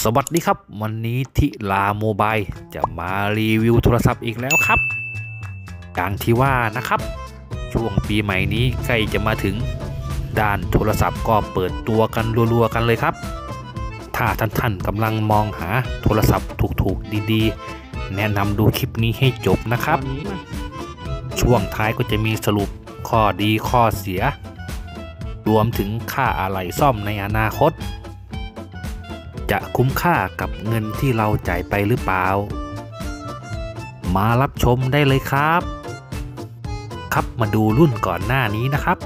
สวัสดีครับ วันนี้ทิลาโมบายจะมารีวิวโทรศัพท์อีกแล้วครับ อย่างที่ว่านะครับ ช่วงปีใหม่นี้ใกล้จะมาถึง ด้านโทรศัพท์ก็เปิดตัวกันรัวๆกันเลยครับ ถ้าท่านท่านๆกำลังมองหาโทรศัพท์ถูกๆดีๆ แนะนำดูคลิปนี้ให้จบนะครับ ช่วงท้ายก็จะมีสรุปข้อดีข้อเสีย รวมถึงค่าอะไหล่ซ่อมในอนาคต จะคุ้มค่ากับเงินที่เราจ่ายไปหรือเปล่า มารับชมได้เลยครับ ครับมาดูรุ่นก่อนหน้านี้นะครับ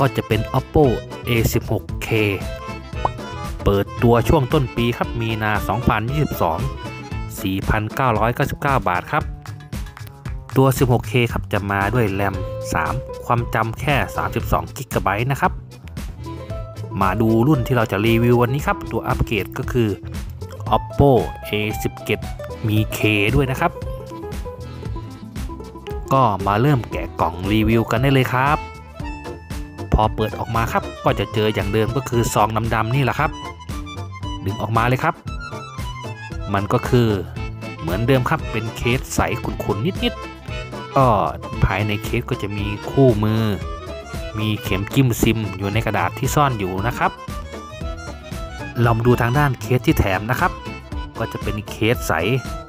ก็จะเป็น oppo a16k เปิดตัวช่วงต้นปีครับมีนา 2022 4,999 บาทครับ ตัว 16k ครับจะมาด้วยแรม 3 ความจำแค่ 32 g b นะครับ มาดูรุ่นที่เราจะรีวิววันนี้ครับ ตัวอัปเกรดก็คือ oppo a17 มี k ด้วยนะครับ ก็มาเริ่มแกะกล่องรีวิวกันได้เลยครับ พอเปิดออกมาครับก็จะเจออย่างเดิมก็คือซองดำๆนี่แหละครับ ดึงออกมาเลยครับ มันก็คือเหมือนเดิมครับเป็นเคสใสขุ่นๆนิดๆก็ภายในเคสก็จะมีคู่มือ มีเข็มจิ้มซิมอยู่ในกระดาษที่ซ่อนอยู่นะครับเรามาดูทางด้านเคสที่แถมนะครับ ก็จะเป็นเคสใส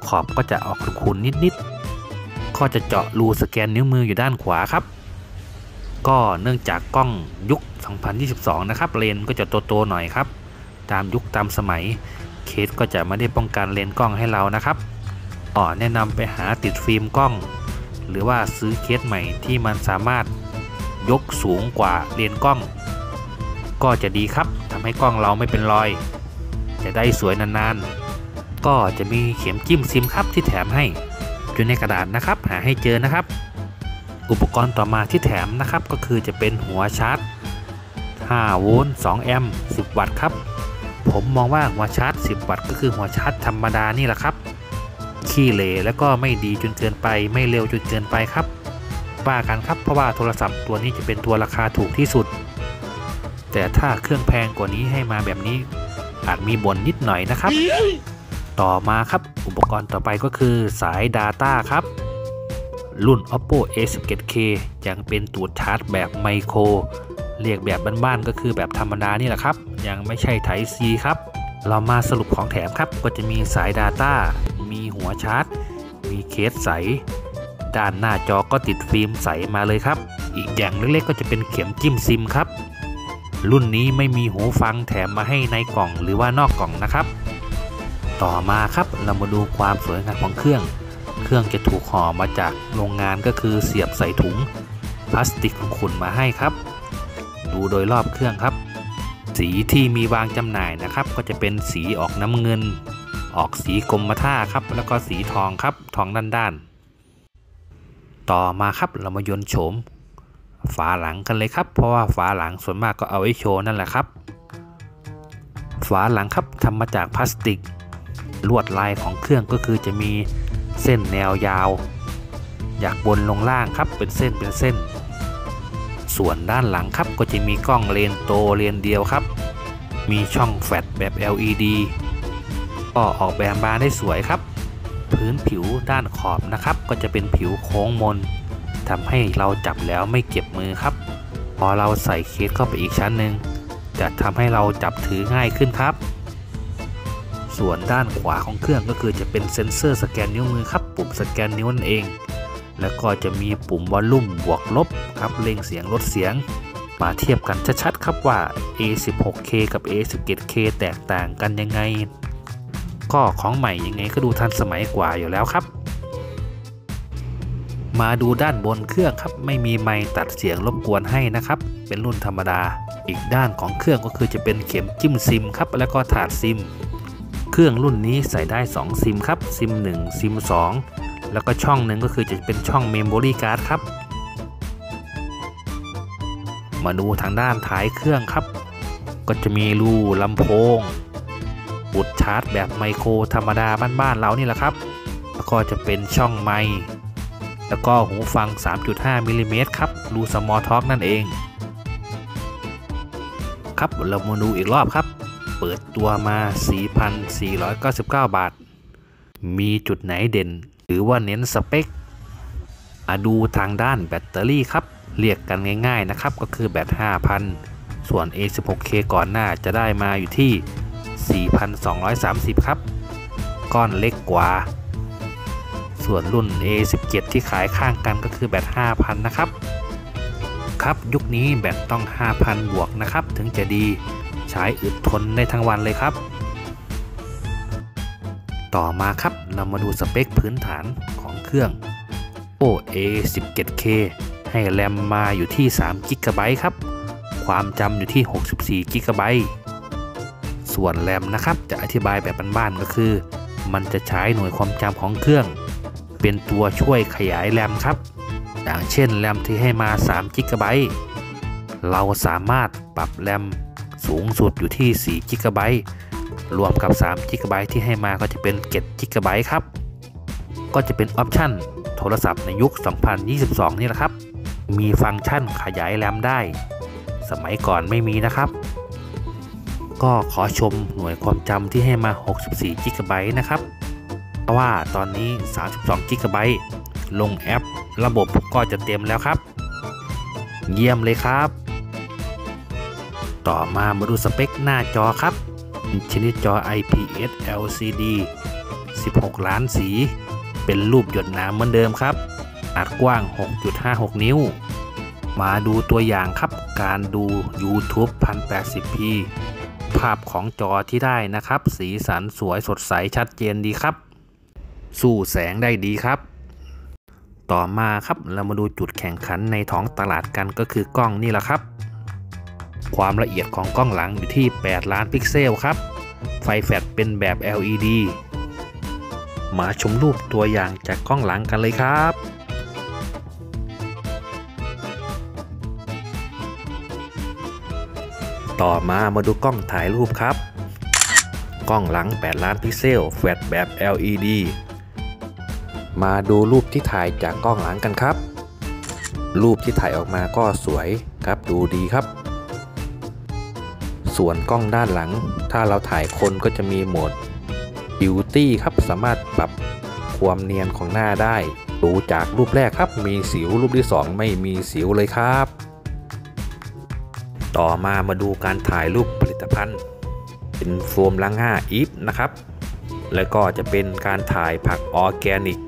ขอบก็จะออกขุ่นๆนิดๆก็จะเจาะรูสแกนนิ้วมืออยู่ด้านขวาครับ ก็เนื่องจากกล้องยุค 2022 นะครับเลนส์ก็จะโตๆหน่อยครับ ตามยุคตามสมัยเคสก็จะไม่ได้ป้องกันเลนกล้องให้เรานะครับอ๋อแนะนำไปหาติดฟิล์มกล้อง หรือว่าซื้อเคสใหม่ที่มันสามารถ ยกสูงกว่าเลนกล้อง ก็จะดีครับทำให้กล้องเราไม่เป็นรอย จะได้สวยนานๆ ก็จะมีเข็มจิ้มซิมครับที่แถมให้อยู่ในกระดาษนะครับ หาให้เจอนะครับ อุปกรณ์ต่อมาที่แถมนะครับก็คือจะเป็นหัวชาร์จ 5 โวลต์ 2 แอมป์ 10 วัตต์ครับ ผมมองว่าหัวชาร์จ 10 วัตต์ก็คือหัวชาร์จธรรมดานี่แหละครับ ขี้เหร่แล้วก็ไม่ดีจนเกินไปไม่เร็วจนเกินไปครับ ว่ากันครับเพราะว่าโทรศัพท์ตัวนี้จะเป็นตัวราคาถูกที่สุด แต่ถ้าเครื่องแพงกว่านี้ให้มาแบบนี้ อาจมีบ่นนิดหน่อยนะครับ ต่อมาครับอุปกรณ์ต่อไปก็คือสาย Data ครับ รุ่น oppo a17k ยังเป็นตูดชาร์จแบบไมโครเรียกแบบบ้านๆก็คือแบบธรรมดานี่แหละครับ ยังไม่ใช่ไท C ครับ เรามาสรุปของแถมครับก็จะมีสาย Data มีหัวชาร์จ มีเคสใส ด้านหน้าจอก็ติดฟิล์มใสมาเลยครับ อีกอย่างเล็กๆก็จะเป็นเข็มจิ้มซิมครับ รุ่นนี้ไม่มีหูฟังแถมมาให้ในกล่องหรือว่านอกกล่องนะครับ ต่อมาครับเรามาดูความสวยงามของเครื่อง เครื่องจะถูกห่อมาจากโรงงานก็คือเสียบใส่ถุงพลาสติกของคุณมาให้ครับ ดูโดยรอบเครื่องครับ สีที่มีวางจำหน่ายนะครับ ก็จะเป็นสีออกน้ำเงิน ออกสีกรมท่าครับ แล้วก็สีทองครับทองด้านๆ ต่อมาครับเรามายนโฉม ฝาหลังกันเลยครับ เพราะว่าฝาหลังส่วนมากก็เอาไว้โชว์นั่นแหละครับ ฝาหลังครับทำมาจากพลาสติก ลวดลายของเครื่องก็คือจะมีเส้นแนวยาว อยากบนลงล่างครับเป็นเส้นเป็นเส้น ส่วนด้านหลังครับก็จะมีกล้องเลนโตเลนเดียวครับ มีช่องแฟลชแบบ LED ก็ออกแบบมาได้สวยครับ พื้นผิวด้านขอบนะครับ ก็จะเป็นผิวโค้งมนทำให้เราจับแล้วไม่เจ็บมือครับ พอเราใส่เคสเข้าไปอีกชั้นหนึ่งจะทำให้เราจับถือง่ายขึ้นครับ ส่วนด้านขวาของเครื่องก็คือจะเป็นเซ็นเซอร์สแกนนิ้วมือครับปุ่มสแกนนิ้วนั่นเอง แล้วก็จะมีปุ่มวอลลุ่มบวกลบครับเร่งเสียงลดเสียง มาเทียบกันชัดๆครับว่า A16K กับ A17K แตกต่างกันยังไง ก็ของใหม่ยังไงก็ดูทันสมัยกว่าอยู่แล้วครับมาดูด้านบนเครื่องครับ ไม่มีไมค์ตัดเสียงรบกวนให้นะครับ เป็นรุ่นธรรมดา อีกด้านของเครื่องก็คือจะเป็นเข็มจิ้มซิมครับ แล้วก็ถาดซิม เครื่องรุ่นนี้ใส่ได้ 2 ซิมครับ ซิม 1 ซิม 2 แล้วก็ช่องหนึ่งก็คือจะเป็นช่อง memory card ครับ มาดูทางด้านท้ายเครื่องครับ ก็จะมีรูลำโพง จุดชาร์จแบบไมโครธรรมดาบ้านๆเรานี่แหละครับ แล้วก็จะเป็นช่องไมค์แล้วก็หูฟัง 3.5มิลลิเมตรครับรู small talk นั่นเอง ครับเรามาดูอีกรอบครับ เปิดตัวมา 4,499 บาท มีจุดไหนเด่น หรือว่าเน้นสเปคมาดูทางด้านแบตเตอรี่ครับ เรียกกันง่ายๆนะครับ ก็คือแบต 5,000 ส่วน A16K ก่อนหน้าจะได้มาอยู่ที่ 4,230 ครับ ก้อนเล็กกว่า ส่วนรุ่น A17 ที่ขายข้างกันก็คือแบต5,000 นะครับ ครับยุคนี้แบตต้อง 5,000 บวกนะครับ ถึงจะดีใช้อึดทนได้ทั้งวันเลยครับ ต่อมาครับเรามาดูสเปคพื้นฐานของเครื่อง o A17K ให้แรมมาอยู่ที่3 g b ครับ ความจำอยู่ที่ 64 g b ส่วนแรมนะครับจะอธิบายแบบบ้านๆก็คือ มันจะใช้หน่วยความจำของเครื่อง เป็นตัวช่วยขยายแรมครับ อย่างเช่นแรมที่ให้มา3 g b เราสามารถปรับแรมสูงสุดอยู่ที่4 g b รวมกับ3 g b ที่ให้มาก็จะเป็น7 g b ครับ ก็จะเป็นออปชันโทรศัพท์ในยุค 2022 นี่แหละครับ มีฟังก์ชันขยายแรมได้ สมัยก่อนไม่มีนะครับ ก็ขอชมหน่วยความจำที่ให้มา 64 g b นะครับ เพราะว่าตอนนี้ 32 g b ลงแอป ระบบก็จะเต็มแล้วครับ เยี่ยมเลยครับ ต่อมามาดูสเปคหน้าจอครับ ชนิดจอ IPS LCD 16 ล้านสี เป็นรูปหยดน้ำเหมือนเดิมครับขนาดกว้าง 6.56 นิ้ว มาดูตัวอย่างครับ การดู YouTube 1080p ภาพของจอที่ได้นะครับ สีสันสวยสดใสชัดเจนดีครับ สู้แสงได้ดีครับ ต่อมาครับเรามาดูจุดแข่งขันในท้องตลาดกันก็คือกล้องนี่แหละครับ ความละเอียดของกล้องหลังอยู่ที่ 8 ล้านพิกเซลครับ ไฟแฟลชเป็นแบบ LED มาชมรูปตัวอย่างจากกล้องหลังกันเลยครับ ต่อมามาดูกล้องถ่ายรูปครับ กล้องหลัง 8 ล้านพิกเซลแฟลชแบบ LED มาดูรูปที่ถ่ายจากกล้องหลังกันครับ รูปที่ถ่ายออกมาก็สวยครับดูดีครับ ส่วนกล้องด้านหลัง ถ้าเราถ่ายคนก็จะมีโหมด Beauty ครับสามารถปรับความเนียนของหน้าได้ ดูจากรูปแรกครับมีสิวรูปที่ 2 ไม่มีสิวเลยครับ ต่อมามาดูการถ่ายรูปผลิตภัณฑ์ เป็นโฟมล้างห้าอีฟนะครับ แล้วก็จะเป็นการถ่ายผักออร์แกนิก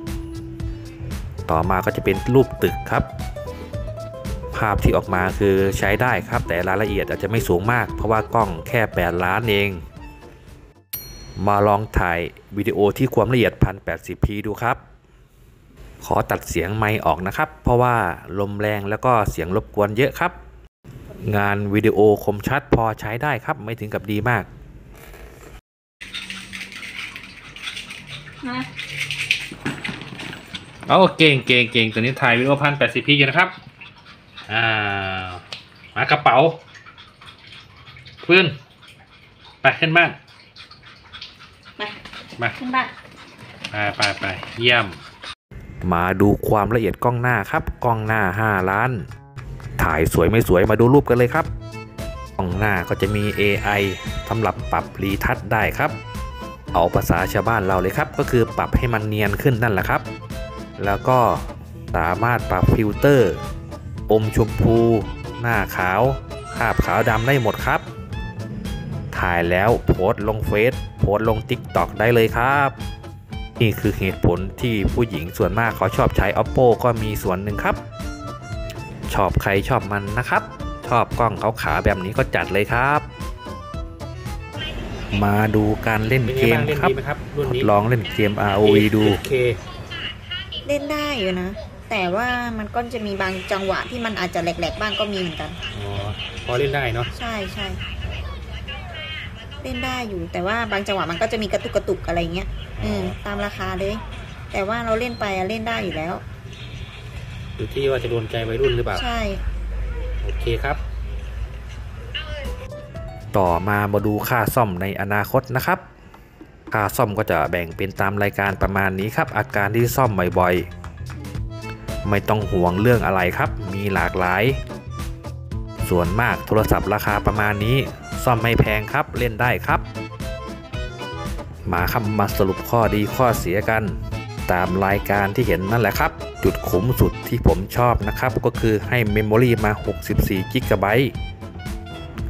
ต่อมาก็จะเป็นรูปตึกครับ ภาพที่ออกมาคือใช้ได้ครับ แต่รายละเอียดอาจจะไม่สูงมาก เพราะว่ากล้องแค่ 8 ล้านเอง มาลองถ่ายวิดีโอที่ความละเอียด 1080p ดูครับขอตัดเสียงไมค์ออกนะครับ เพราะว่าลมแรงแล้วก็เสียงรบกวนเยอะครับ งานวิดีโอคมชัดพอใช้ได้ครับไม่ถึงกับดีมากนะเอาเก่งเก่งเก่งตัวนี้ถ่ายวิดีโอพันแปดสิบพีอยู่นะครับ อ่า มากระเป๋าพื้นไปขึ้นบ้านมามาขึ้นบ้านไปไปไปเยี่ยม มาดูความละเอียดกล้องหน้าครับ กล้องหน้า 5 ล้าน ถ่ายสวยไม่สวยมาดูรูปกันเลยครับกล้องหน้าก็จะมี AI สำหรับปรับ retouch ได้ครับ เอาภาษาชาวบ้านเราเลยครับ ก็คือปรับให้มันเนียนขึ้นนั่นแหละครับ แล้วก็สามารถปรับฟิลเตอร์ อมชมพู หน้าขาวภาพขาวดำได้หมดครับ ถ่ายแล้วโพสต์ลงเฟซโพสต์ลง TikTok ได้เลยครับ นี่คือเหตุผลที่ผู้หญิงส่วนมากเขาชอบใช้ oppo ก็มีส่วนหนึ่งครับ ชอบใครชอบมันนะครับ ชอบกล้องเขาขาแบบนี้ก็จัดเลยครับ มาดูการเล่นเกมครับทดลองเล่นเกม ROV ดู เล่นได้อยู่นะ แต่ว่ามันก็จะมีบางจังหวะที่มันอาจจะแหลกๆบ้างก็มีเหมือนกันอ๋อพอเล่นได้เนาะใช่ใช่เล่นได้อยู่ แต่ว่าบางจังหวะมันก็จะมีกระตุกกระตุกอะไรเงี้ยอืมตามราคาเลย แต่ว่าเราเล่นไปอะเล่นได้อยู่แล้ว อยู่ที่ว่าจะโดนใจวัยรุ่นหรือเปล่า ใช่ โอเคครับ ต่อมามาดูค่าซ่อมในอนาคตนะครับ ค่าซ่อมก็จะแบ่งเป็นตามรายการประมาณนี้ครับ อาการที่ซ่อมบ่อยๆ ไม่ต้องห่วงเรื่องอะไรครับ มีหลากหลาย ส่วนมากโทรศัพท์ราคาประมาณนี้ ซ่อมไม่แพงครับ เล่นได้ครับ มาคำมาสรุปข้อดีข้อเสียกัน ตามรายการที่เห็นนั่นแหละครับ จุดคุ้มสุดที่ผมชอบนะครับ ก็คือให้ memory มา 64 GB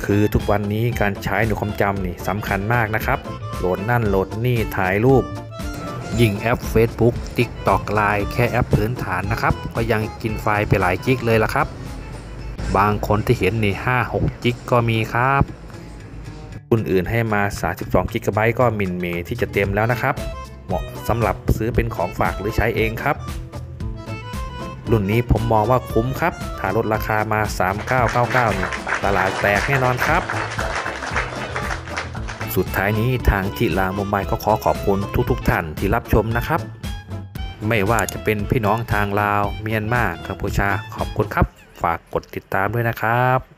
คือทุกวันนี้การใช้หน่วยความจำนี่สำคัญมากนะครับ โหลดนั่นโหลดนี่ถ่ายรูป ยิ่งแอป Facebook TikTok Line แค่แอปพื้นฐานนะครับ ก็ยังกินไฟล์ไปหลายจิกเลยล่ะครับ บางคนที่เห็นนี่ 5 6 จิกก็มีครับรุ่นอื่นให้มา 32 กิกะไบต์ก็มินเมที่จะเต็มแล้วนะครับ เหมาะสำหรับซื้อเป็นของฝากหรือใช้เองครับ รุ่นนี้ผมมองว่าคุ้มครับ ถ้าลดราคามา 3999นี่ตลาดแตกแน่นอนครับ สุดท้ายนี้ทางจิลามุมไบก็ขอขอบคุณทุกๆทท่านที่รับชมนะครับ ไม่ว่าจะเป็นพี่น้องทางลาว เมียนมากัมพูชาขอบคุณครับ ฝากกดติดตามด้วยนะครับ